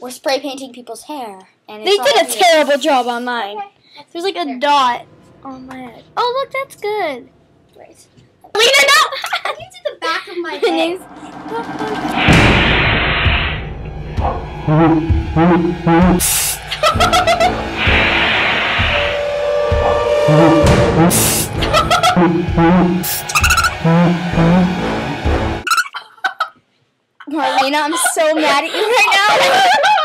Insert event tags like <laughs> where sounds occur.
we're spray painting people's hair. And They did a here. terrible job on mine. Okay. There's like a There. dot on my head. Oh, look, that's good. Great. Lena, no! I can see the back of my <laughs> My head. <laughs> <laughs> Marlena, I'm so mad at you right now. <laughs>